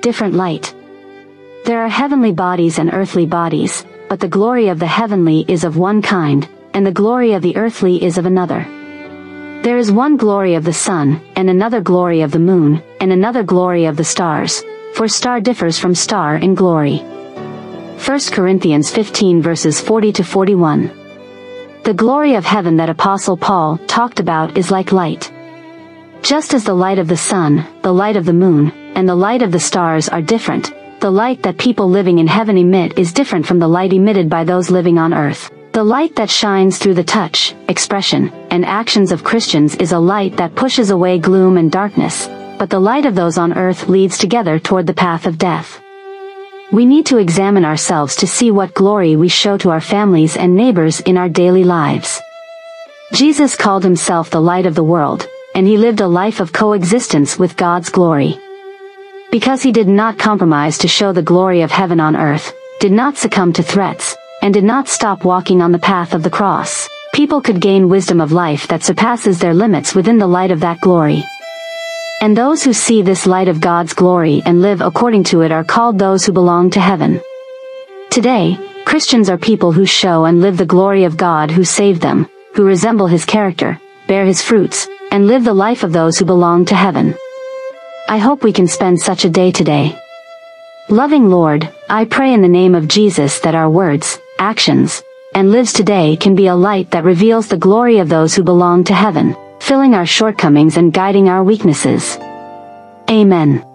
different light. There are heavenly bodies and earthly bodies, but the glory of the heavenly is of one kind, and the glory of the earthly is of another. There is one glory of the sun, and another glory of the moon, and another glory of the stars, for star differs from star in glory. 1 Corinthians 15 verses 40 to 41. The glory of heaven that Apostle Paul talked about is like light. Just as the light of the sun, the light of the moon, and the light of the stars are different, the light that people living in heaven emit is different from the light emitted by those living on earth. The light that shines through the touch, expression, and actions of Christians is a light that pushes away gloom and darkness, but the light of those on earth leads together toward the path of death. We need to examine ourselves to see what glory we show to our families and neighbors in our daily lives. Jesus called himself the light of the world, and he lived a life of coexistence with God's glory because he did not compromise to show the glory of heaven on earth, did not succumb to threats, and did not stop walking on the path of the cross. People could gain wisdom of life that surpasses their limits within the light of that glory. And those who see this light of God's glory and live according to it are called those who belong to heaven. Today, Christians are people who show and live the glory of God who saved them, who resemble his character, bear his fruits, and live the life of those who belong to heaven. I hope we can spend such a day today. Loving Lord, I pray in the name of Jesus that our words, actions, and lives today can be a light that reveals the glory of those who belong to heaven, filling our shortcomings and guiding our weaknesses. Amen.